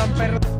I'm better.